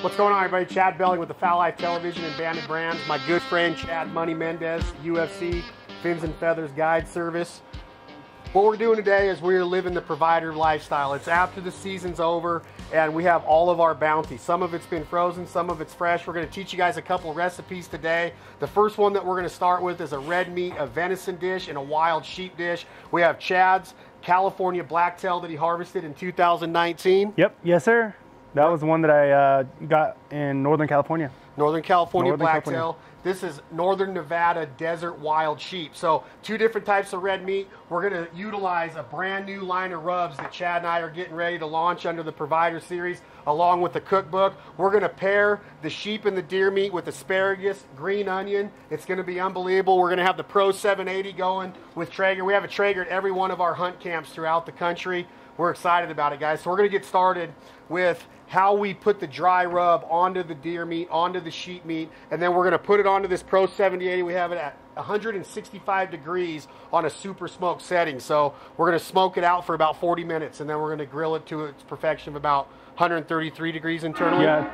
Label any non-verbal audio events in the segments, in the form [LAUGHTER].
What's going on, everybody? Chad Belding with the Fowl Life Television and Bandit Brands. My good friend Chad Money Mendes, UFC Finz and Feathers Guide Service. What we're doing today is we're living the provider lifestyle. It's after the season's over and we have all of our bounty. Some of it's been frozen, some of it's fresh. We're gonna teach you guys a couple recipes today. The first one that we're gonna start with is a red meat, a venison dish, and a wild sheep dish. We have Chad's California blacktail that he harvested in 2019. Yep, yes sir. That was the one that I uh, got in Northern California. Northern California Northern blacktail. California. This is Northern Nevada desert wild sheep. So two different types of red meat. We're going to utilize a brand new line of rubs that Chad and I are getting ready to launch under the Provider Series, along with the cookbook. We're going to pair the sheep and the deer meat with asparagus, green onion. It's going to be unbelievable. We're going to have the Pro 780 going with Traeger. We have a Traeger at every one of our hunt camps throughout the country. We're excited about it, guys. So we're going to get started with how we put the dry rub onto the deer meat, onto the sheep meat, and then we're going to put it onto this Pro 780. We have it at 165 degrees on a super smoke setting. So we're going to smoke it out for about 40 minutes, and then we're going to grill it to its perfection of about 133 degrees internally. Yeah.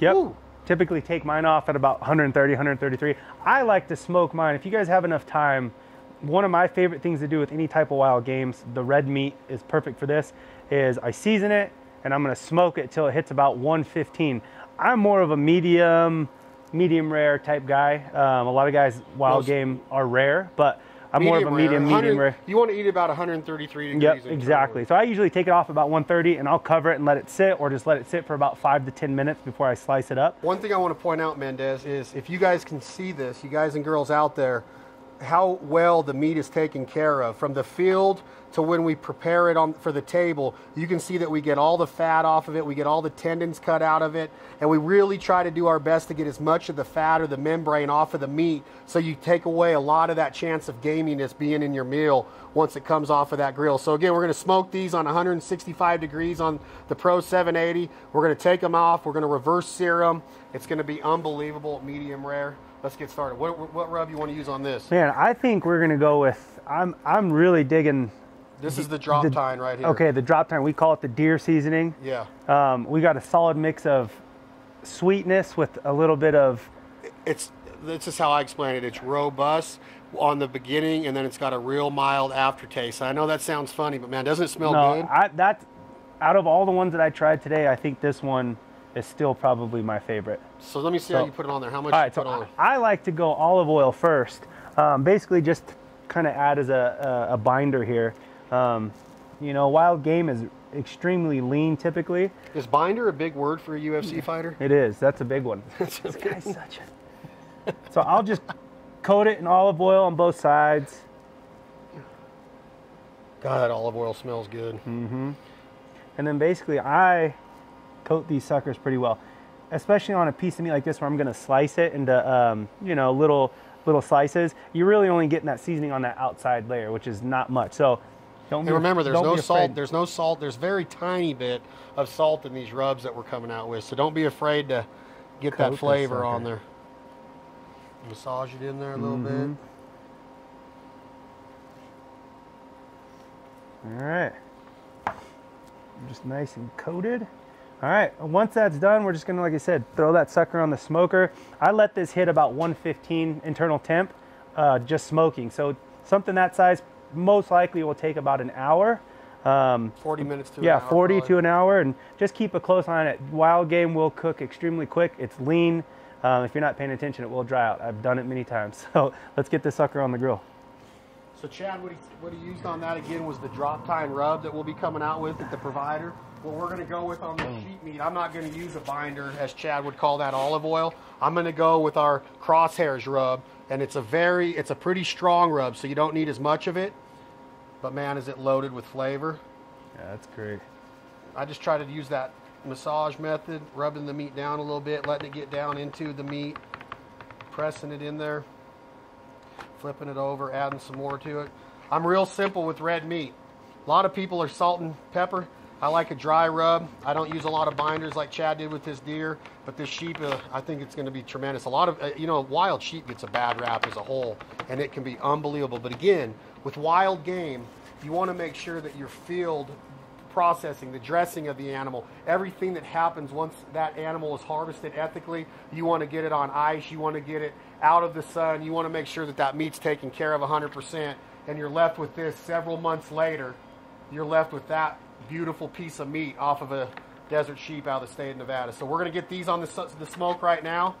Yep. Ooh. Typically take mine off at about 130, 133. I like to smoke mine. If you guys have enough time, one of my favorite things to do with any type of wild games, the red meat is perfect for this, is I season it and I'm gonna smoke it till it hits about 115. I'm more of a medium, medium rare type guy. Um, a lot of guys wild Most- game are rare, but I'm more of a medium, 100 medium rare. You want to eat about 133 degrees. Yep, exactly. So I usually take it off about 130 and I'll cover it and let it sit or just let it sit for about five to 10 minutes before I slice it up. One thing I want to point out, Mendes, is if you guys can see this, you guys and girls out there, how well the meat is taken care of from the field to when we prepare it on for the table. You can see that we get all the fat off of it, we get all the tendons cut out of it, and we really try to do our best to get as much of the fat or the membrane off of the meat so you take away a lot of that chance of gaminess being in your meal once it comes off of that grill. So again, we're going to smoke these on 165 degrees on the Pro 780. We're going to take them off. We're going to reverse sear them. It's going to be unbelievable, medium rare. Let's get started. What, what rub you want to use on this? Man, I think we're gonna go with. I'm I'm really digging. This is the drop the- tine right here. Okay, the drop tine. We call it the deer seasoning. Yeah. Um, we got a solid mix of sweetness with a little bit of. It's this is how I explain it. It's robust on the beginning, and then it's got a real mild aftertaste. I know that sounds funny, but man, doesn't it smell no, good? I, that out of all the ones that I tried today, I think this one is still probably my favorite. So let me see So- how you put it on there. How much All you right, so put on? I, I like to go olive oil first. Um, basically, just kind of add as a, a, a binder here. Um, you know, wild game is extremely lean typically. Is binder a big word for a UFC fighter? It is. That's a big one. [LAUGHS] this guy's such a. [LAUGHS] So I'll just coat it in olive oil on both sides. God, that olive oil smells good. Mm-hmm. And then basically I coat these suckers pretty well, especially on a piece of meat like this where I'm gonna slice it into, um, you know, little little slices. You're really only getting that seasoning on that outside layer, which is not much. So don't be And remember, there's don't no be salt. There's no salt. There's very tiny bit of salt in these rubs that we're coming out with. So don't be afraid to get Coat that flavor on there. Massage it in there a little Mhm. bit. All right. Just nice and coated. All right, once that's done, we're just gonna, like I said, throw that sucker on the smoker. I let this hit about 115 internal temp, uh, just smoking. So something that size most likely will take about an hour. Um, 40 minutes to yeah, an hour, 40 probably. to an hour, and just keep a close eye on it. Wild game will cook extremely quick. It's lean. Um, if you're not paying attention, it will dry out. I've done it many times. [LAUGHS] So let's get this sucker on the grill. So Chad, what he, what he used on that again was the drop tine rub that we'll be coming out with at the provider. What we're going to go with on the mm. sheet meat, I'm not going to use a binder, as Chad would call that olive oil. I'm going to go with our crosshairs rub, and it's a very, it's a pretty strong rub, so you don't need as much of it. But man, is it loaded with flavor. Yeah, that's great. I just try to use that massage method, rubbing the meat down a little bit, letting it get down into the meat, pressing it in there, flipping it over, adding some more to it. I'm real simple with red meat. A lot of people are salt and pepper. I like a dry rub. I don't use a lot of binders like Chad did with his deer, but this sheep, uh, I think it's going to be tremendous. A lot of, uh, you know, wild sheep gets a bad rap as a whole, and it can be unbelievable. But again, with wild game, you want to make sure that your field processing, the dressing of the animal, everything that happens once that animal is harvested ethically. You want to get it on ice, you want to get it out of the sun, you want to make sure that that meat's taken care of 100%, and you're left with this several months later. You're left with that beautiful piece of meat off of a desert sheep out of the state of Nevada. So we're going to get these on the, the smoke right now.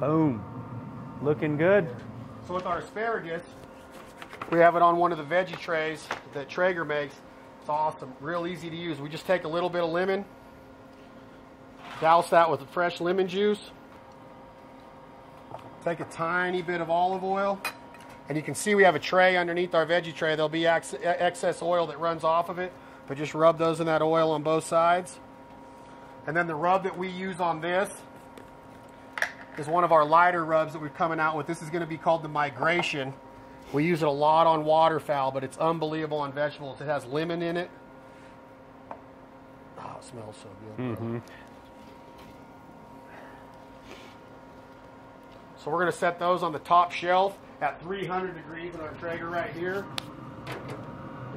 Boom. Looking good. So with our asparagus, we have it on one of the veggie trays that Traeger makes. It's awesome, real easy to use. We just take a little bit of lemon, douse that with fresh lemon juice, take a tiny bit of olive oil, and you can see we have a tray underneath our veggie tray. There'll be ex excess oil that runs off of it, but just rub those in that oil on both sides. And then the rub that we use on this is one of our lighter rubs that we're coming out with. This is going to be called the Migration. We use it a lot on waterfowl, but it's unbelievable on vegetables. It has lemon in it. Oh, it smells so good. Mm-hmm. So we're going to set those on the top shelf at 300 degrees in our Traeger right here.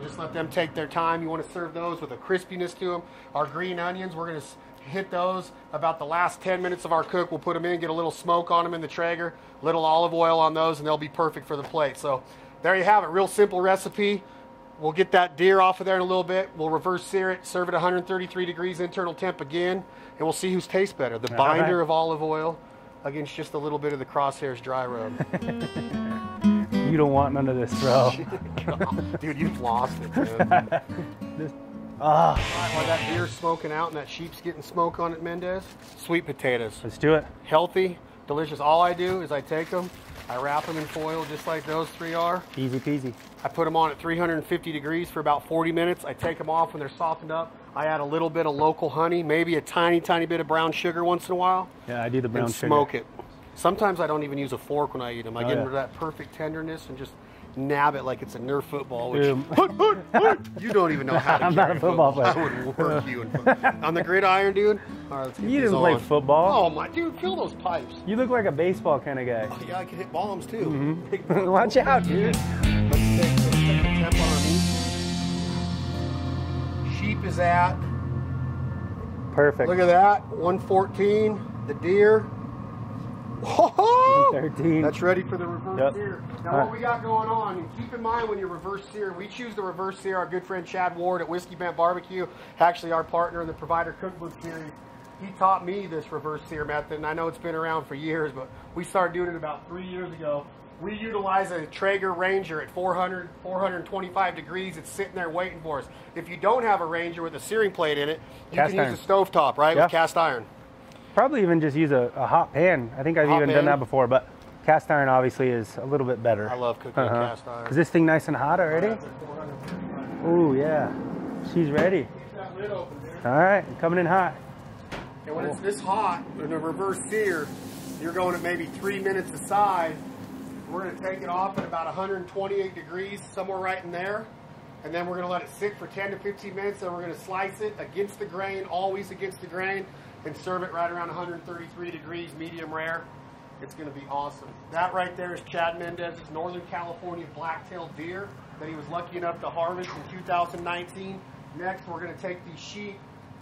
Just let them take their time. You want to serve those with a crispiness to them. Our green onions, we're going to hit those about the last 10 minutes of our cook. We'll put them in, get a little smoke on them in the Traeger, little olive oil on those, and they'll be perfect for the plate. So there you have it. Real simple recipe. We'll get that deer off of there in a little bit. We'll reverse sear it, serve it 133 degrees internal temp again, and we'll see who's tastes better. The binder right. of olive oil against just a little bit of the crosshairs dry rub. [LAUGHS] you don't want none of this, bro. [LAUGHS] dude, you've lost it, dude. [LAUGHS] this Ah. While that beer's smoking out and that sheep's getting smoke on it, Mendes, sweet potatoes. Let's do it. Healthy, delicious. All I do is I take them, I wrap them in foil just like those three are. Easy peasy. I put them on at 350 degrees for about 40 minutes. I take them off when they're softened up. I add a little bit of local honey, maybe a tiny, tiny bit of brown sugar once in a while. Yeah, I do the brown and sugar. smoke it. Sometimes I don't even use a fork when I eat them. I oh, get yeah. that perfect tenderness and just nab it like it's a Nerf football. Which, [LAUGHS] you don't even know how to. [LAUGHS] I'm not a football, football. player. I would work you in on the gridiron, dude. All right, let's get you didn't play football. Oh my, dude, fill those pipes. You look like a baseball kind of guy. Oh, yeah, I can hit bombs too. Mm-hmm. [LAUGHS] Watch out, dude. Let's take, let's take the temp on Sheep is at. Perfect. Look at that, 114. The deer, 13. That's ready for the reverse yep. sear. Now, what we got going on, and keep in mind when you reverse sear, we choose the reverse sear. Our good friend Chad Ward at Whiskey Bent Barbecue, actually our partner in the Provider Cookbook series, he taught me this reverse sear method, and I know it's been around for years, but we started doing it about three years ago. We utilize a Traeger Ranger at 400, 425 degrees. It's sitting there waiting for us. If you don't have a Ranger with a searing plate in it, you cast can iron. use a stove top, right, yeah. with cast iron. Probably even just use a, a hot pan. I think I've hot even pan. done that before, but cast iron obviously is a little bit better. I love cooking uh -huh. cast iron. Is this thing nice and hot already? Oh yeah, she's ready. All right, coming in hot. And when cool. it's this hot, in a reverse sear, you're going at maybe three minutes aside. We're going to take it off at about 128 degrees, somewhere right in there. And then we're going to let it sit for 10 to 15 minutes, and we're going to slice it against the grain, always against the grain and serve it right around 133 degrees, medium rare. It's going to be awesome. That right there is Chad Mendes's Northern California black-tailed deer that he was lucky enough to harvest in 2019. Next, we're going to take these sheep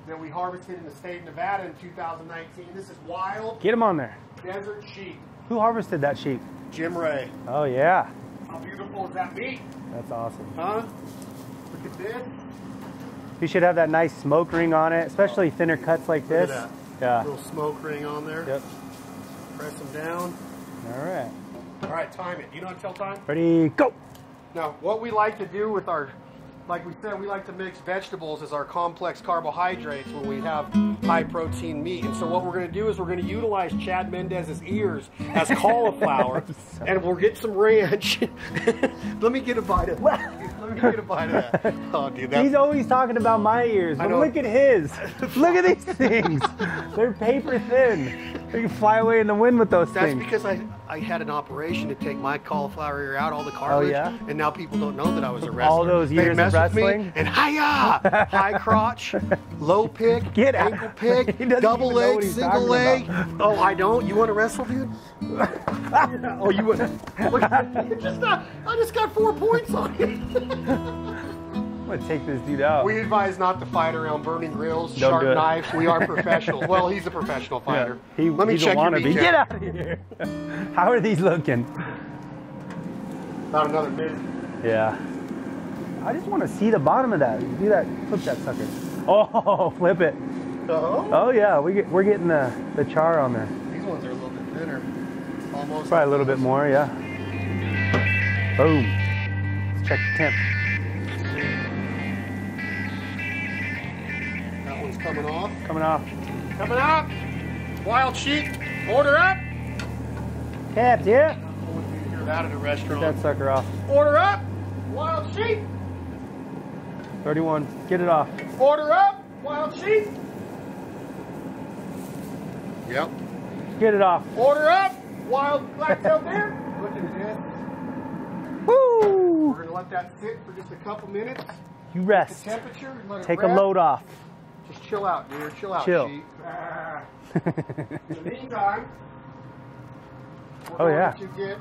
that we harvested in the state of Nevada in 2019. This is wild. Get them on there. Desert sheep. Who harvested that sheep? Jim Ray. Oh, yeah. How beautiful is that meat? That's awesome. Huh? Look at this. You should have that nice smoke ring on it, especially thinner cuts like this. Yeah. Little smoke ring on there. Yep. Press them down. All right. All right, time it. You know how to tell time? Ready, go. Now, what we like to do with our, like we said, we like to mix vegetables as our complex carbohydrates when we have high protein meat. And so what we're going to do is we're going to utilize Chad Mendes's ears as [LAUGHS] cauliflower, and we'll get some ranch. [LAUGHS] Let me get a bite of let me get a bite of that. [LAUGHS] Oh, dude. He's always talking about my ears, but look at his. [LAUGHS] look at these things. They're paper thin. They can fly away in the wind with those that's things. That's because I, I had an operation to take my cauliflower ear out, all the oh, cartilage, Oh, yeah? and now people don't know that I was a wrestler. All those They years of mess with me, wrestling? and hiya, [LAUGHS] high crotch, low pick, [LAUGHS] Get out. ankle pick, [LAUGHS] double leg, single leg. about. Oh, I don't. You want to wrestle, dude? oh, you want? Look, just got, I just got four points on it. I'm gonna take this dude out. We advise not to fight around burning grills, Don't sharp knives. We are [LAUGHS] professionals. well, he's a professional Yeah, fighter. he, Let me check your kneecap. Get out of here. [LAUGHS] How are these looking? Not another minute. Yeah. I just want to see the bottom of that. Do that. Flip that sucker. Oh, [LAUGHS] flip it. Oh. Oh yeah, we get, we're getting the, the char on there. These ones are a little bit thinner. Almost. Probably a little bit more, yeah. Boom. Let's check the temp. One's coming off. Coming off. Coming off. Wild sheep. Order up. Caps, yeah. That at a Get that sucker off. Order up. Wild sheep. 31. Get it off. Order up. Wild sheep. Yep. Get it off. Order up. Wild black-tailed deer. Look at this. Woo! We're gonna let that sit for just a couple minutes. You The rest. temperature. Let it Take a load off. Just chill out, deer. Chill out, Chill. sheep. [LAUGHS] In the meantime, we're Oh, going yeah. to get.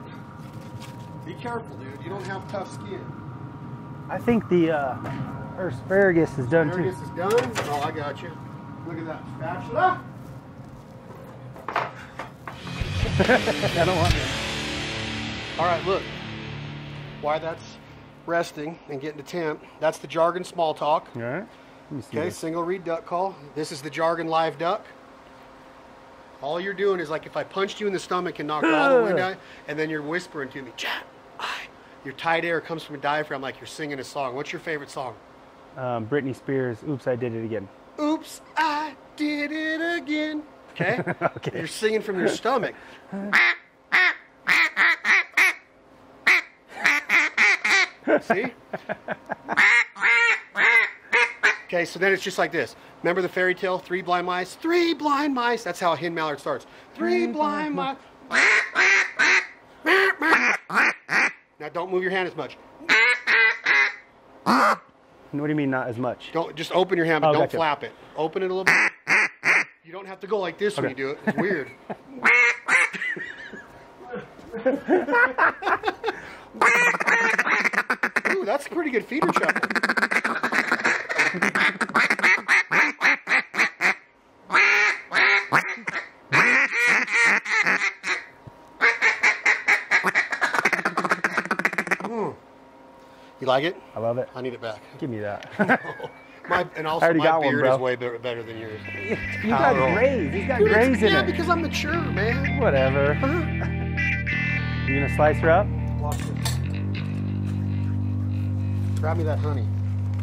Be careful, dude. You don't have tough skin. I think the uh, asparagus is done There too. this is done. Oh, I got you. Look at that spatula. [LAUGHS] I don't want All right, look. Why that's resting and getting to temp. That's the jargon small talk. All right. Let me see. Okay, this. single reed duck call. This is the jargon live duck. All you're doing is like if I punched you in the stomach and knocked all the wind [LAUGHS] out, and then you're whispering to me, Chad, I. Your tight air comes from a diaphragm like you're singing a song. What's your favorite song? Um, Britney Spears. Oops, I did it again. Oops, I did it again. Okay? [LAUGHS] Okay. You're singing from your stomach. [LAUGHS] See? Okay, so then it's just like this. Remember the fairy tale, Three Blind Mice? Three blind mice. That's how a hen mallard starts. Three blind mice. Now don't move your hand as much. What do you mean not as much? Don't just open your hand, but Oh, don't gotcha. flap it. Open it a little bit. You don't have to go like this when you do it. It's weird. [LAUGHS] Ooh, that's a pretty good feeder chuckle. Like it? I love it. I need it back. Give me that. [LAUGHS] My, [LAUGHS] and also, already my got one, beard bro. is way better, better than yours. [LAUGHS] you got grays. He's got Dude, grays in yeah, it. because I'm mature, man. Whatever. Uh-huh. You gonna slice her up? Watch this. Grab me that honey.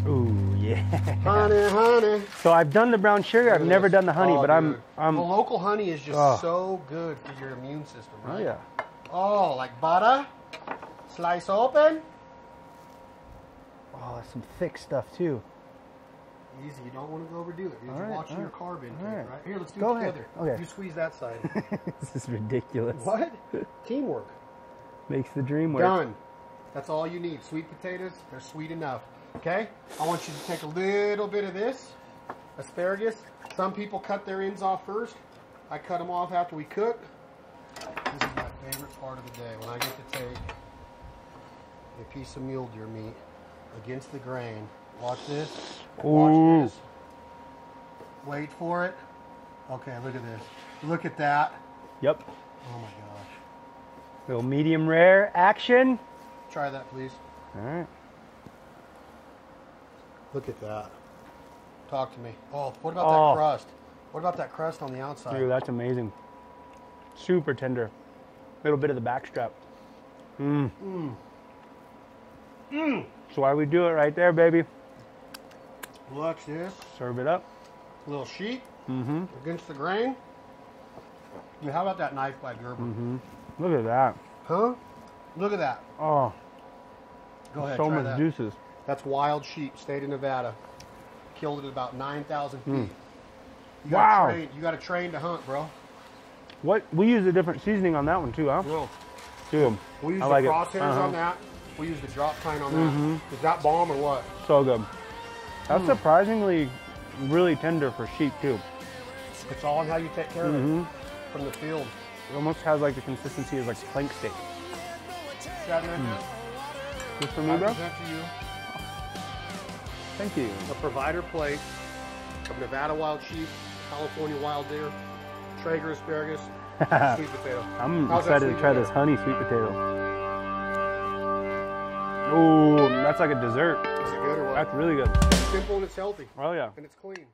Ooh, yeah. Honey, honey. So I've done the brown sugar. I've never done the honey, Oh, but I'm dude. I'm. the local honey is just Oh. so good for your immune system. Oh Right? yeah. Oh, like butter. Slice open. Oh, that's some thick stuff too. Easy. You don't want to go overdo it. You're right, watching all your right. carb intake, right. right? Here, let's do Go it ahead. together. Okay. You squeeze that side. [LAUGHS] this is ridiculous. what? Teamwork. Makes the dream work. Done. That's all you need. Sweet potatoes, they're sweet enough. Okay? I want you to take a little bit of this asparagus. Some people cut their ends off first. I cut them off after we cook. This is my favorite part of the day when I get to take a piece of mule deer meat against the grain. Watch this. Watch Ooh. this. Wait for it. Okay, look at this. Look at that. Yep. Oh my gosh. Little medium rare action. Try that, please. All right. Look at that. Talk to me. Oh, what about Oh. that crust? What about that crust on the outside? Dude, that's amazing. Super tender. Little bit of the backstrap. Mmm. Mm. Mmm. That's why we do it right there, baby. Watch this. Serve it up. Little sheep Mm-hmm. against the grain. How about that knife by Gerber? Mm-hmm. Look at that. Huh? Look at that. Oh, Go ahead, so much that. juices. That's wild sheep, state of Nevada. Killed it at about 9,000 feet. Mm. You gotta Wow. Train, you got to train to hunt, bro. What we use a different seasoning on that one too, huh? Well, Dude, we use I the like crosshairs Uh-huh. on that. We use the drop tine on that. Mhm. Is that bomb or what? So good. That's Mm. surprisingly really tender for sheep too. It's all on how you take care of Mhm. it from the field. It almost has like the consistency of like plank steak. Mendes, Good for me, bro. you Thank you. a provider plate of Nevada wild sheep, California wild deer, Traeger asparagus, [LAUGHS] sweet potato. I'm How's excited to try potato? this honey sweet potato. Ooh, that's like a dessert. Is it good or what? That's really good. It's simple and it's healthy Oh yeah. and it's clean.